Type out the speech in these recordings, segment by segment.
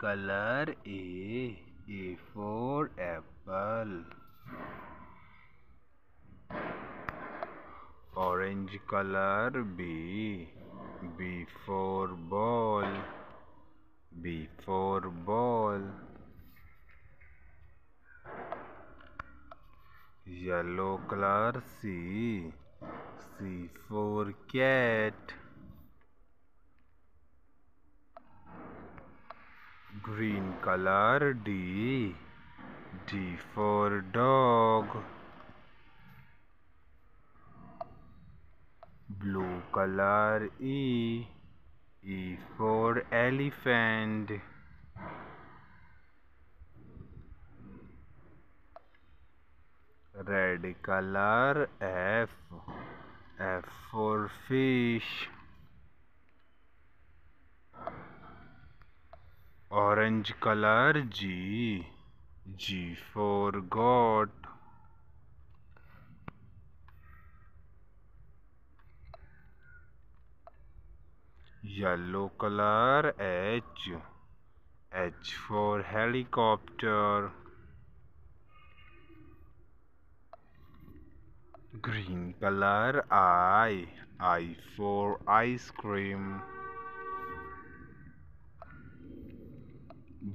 color A A for apple orange color B B for ball B for ball yellow color C C for cat color D. D for dog. Blue color E. E for elephant. Red color F. F for fish. orange color G G for goat yellow color H H for helicopter green color I I for ice cream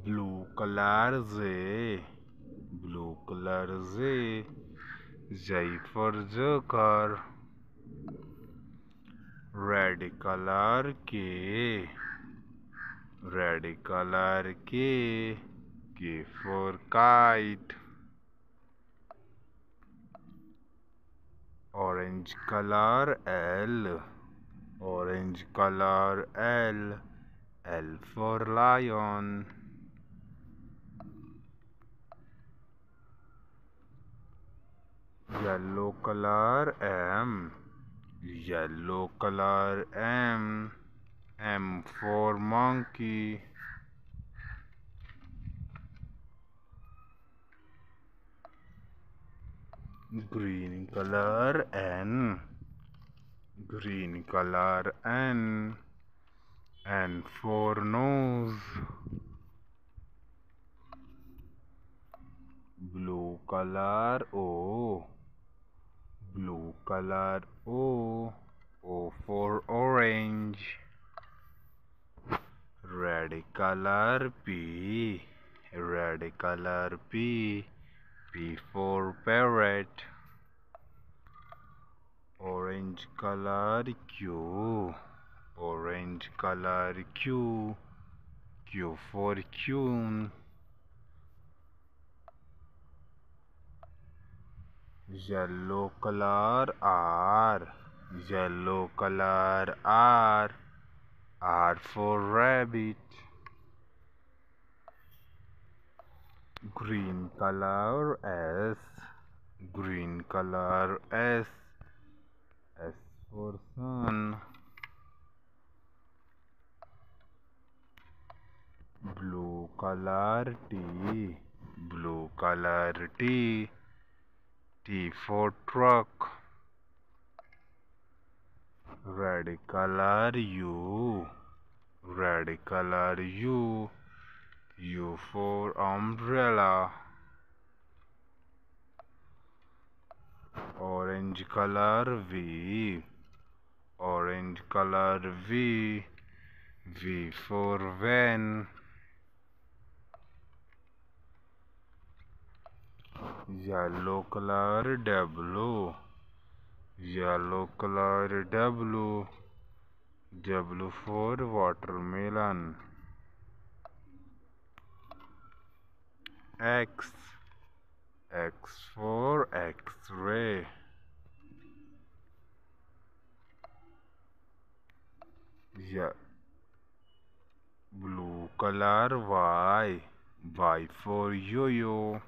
blue colour J blue colour J से for joker red colour K red colour K K for kite orange colour L orange colour L L for lion yellow colour M yellow colour M M for monkey green colour N green colour N N for nose blue colour O blue color O O for orange red color P red color P P for parrot orange color Q orange color Q Q for Q yellow colour R yellow colour R R for rabbit green colour S green colour S S for sun blue colour T blue colour T T for truck. Red color U. Red color U. U for umbrella. Orange color V. Orange color V. V for van. Yellow color W, W for watermelon. X, X for X-ray. Yeah. Blue color Y, Y for yo-yo.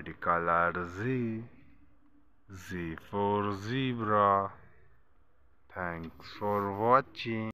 ID color Z, Z for zebra. Thanks for watching.